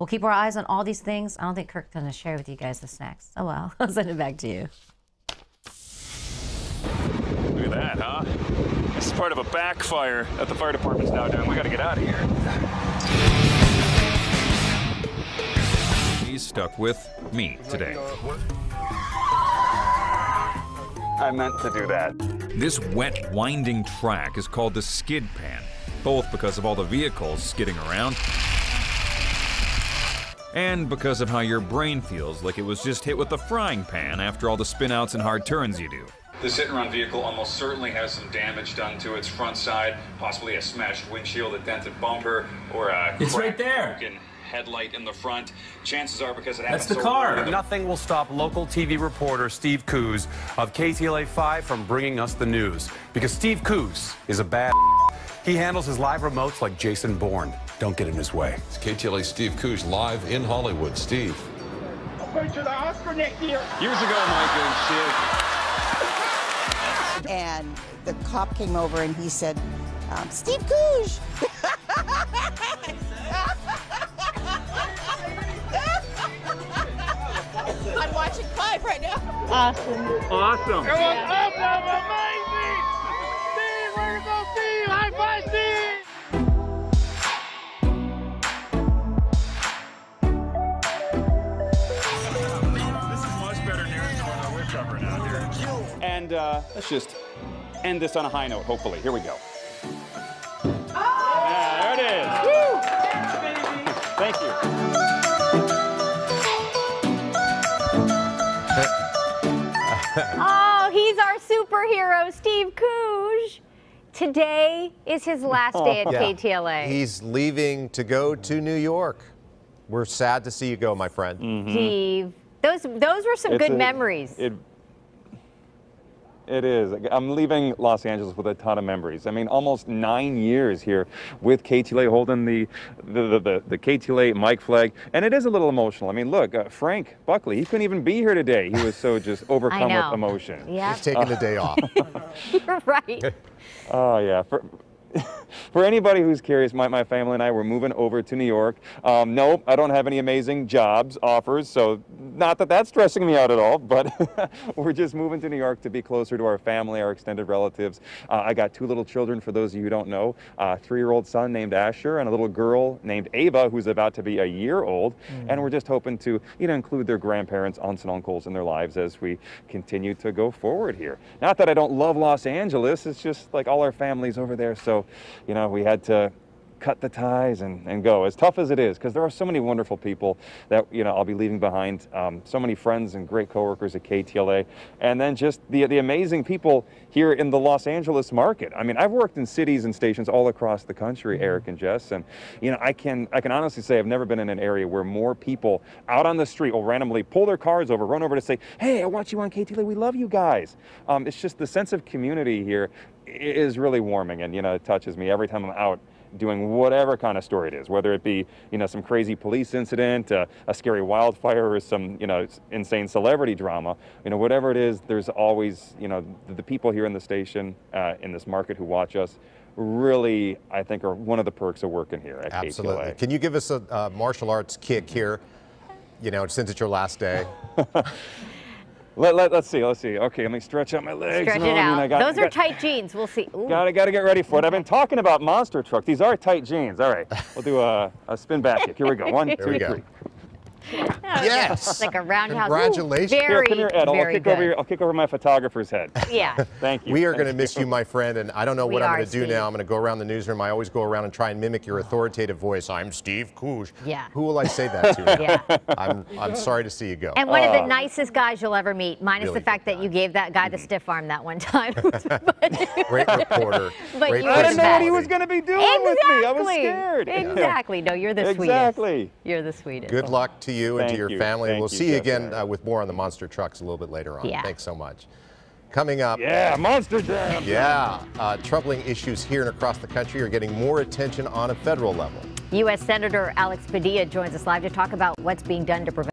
We'll keep our eyes on all these things. I don't think Kirk's going to share with you guys this next. Oh well, I'll send it back to you. Look at that, huh? This is part of a backfire that the fire department's now doing. We got to get out of here. He's stuck with me today. I meant to do that. This wet, winding track is called the skid pan, both because of all the vehicles skidding around and because of how your brain feels like it was just hit with a frying pan after all the spinouts and hard turns you do. This hit and run vehicle almost certainly has some damage done to its front side, possibly a smashed windshield, a dented bumper, or a It's right cracked there. broken headlight in the front. Chances are because it happened That's the so car. early- Nothing will stop local TV reporter Steve Kuzj of KTLA 5 from bringing us the news. Because Steve Kuzj is a bad. He handles his live remotes like Jason Bourne. Don't get in his way. It's KTLA Steve Coos live in Hollywood. Steve. I'm going to the Oscar next year. Years ago, Mike, shit. and the cop came over and he said, um, Steve Kuzj. I'm watching five right now. Awesome. Awesome. This And uh, let's just end this on a high note, hopefully. Here we go. Yeah, there it is. Thank you. Oh, he's our superhero, Steve Kuzj. Today is his last day at Yeah. KTLA. He's leaving to go to New York. We're sad to see you go, my friend. Steve, those those were some It's good a- memories. It, it is. I'm leaving Los Angeles with a ton of memories. I mean, almost nine years here with KTLA, holding the the, the, the, the KTLA mic flag, and it is a little emotional. I mean, look, uh, Frank Buckley, he couldn't even be here today. He was so just overcome with emotion. yeah, He's taking the day off. you're right. Oh yeah. For, for anybody who's curious, my, my family and I were moving over to New York. Um, no, I don't have any amazing jobs offers, so not that that's stressing me out at all. But we're just moving to New York to be closer to our family, our extended relatives. Uh, I got two little children. For those of you who don't know, a three-year-old son named Asher and a little girl named Ava, who's about to be a year old. And we're just hoping to, you know, include their grandparents, aunts and uncles in their lives as we continue to go forward here. Not that I don't love Los Angeles, it's just like all our families over there. So, you know, we had to cut the ties and, and go as tough as it is because there are so many wonderful people that you know I'll be leaving behind um, so many friends and great coworkers at KTLA and then just the, the amazing people here in the Los Angeles market. I mean I've worked in cities and stations all across the country Eric and Jess and you know I can I can honestly say I've never been in an area where more people out on the street will randomly pull their cars over run over to say hey I watch you on KTLA we love you guys. Um, it's just the sense of community here is really warming and you know it touches me every time I'm out doing whatever kind of story it is, whether it be you know some crazy police incident, uh, a scary wildfire, or some you know insane celebrity drama. You know whatever it is, there's always you know the, the people here in the station uh, in this market who watch us. Really, I think are one of the perks of working here at Absolutely. Can you give us a uh, martial arts kick here? You know, since it's your last day. Let, let, us see, let's see. Okay, let me stretch out my legs. Stretch No, it I mean. I got- those are got- tight jeans. We'll see. Ooh. Gotta, gotta get ready for it. I've been talking about monster truck. These are tight jeans. All right, we'll do a, a spin back kick. Here we go. One, go. three. Yes. Like a roundhouse. Ooh, Congratulations. Here, come here, Ed. I'll very kick good. over your, I'll kick over my photographer's head. Yeah. Thank you. We are going to miss you, my friend, and I don't know We what I'm going to do Steve. now. I'm going to go around the newsroom. I always go around and try and mimic your authoritative voice. I'm Steve Kuzj. Yeah. Who will I say that to? Yeah. I'm, I'm sorry to see you go. And one of the uh, nicest guys you'll ever meet, minus Really the fact good that you gave that guy the mm-hmm. stiff arm that one time. Great reporter. But great you I didn't know what he was going to be doing with me. I was Exactly. scared. Exactly. No, you're the sweetest. Exactly. You're the sweetest. Good luck to you and to your you. family. Thank we'll you, see you again uh, with more on the monster trucks a little bit later on. Yeah. Thanks so much. Coming up. Yeah, monster jam. Yeah, uh, troubling issues here and across the country are getting more attention on a federal level. U.S. Senator Alex Padilla joins us live to talk about what's being done to prevent.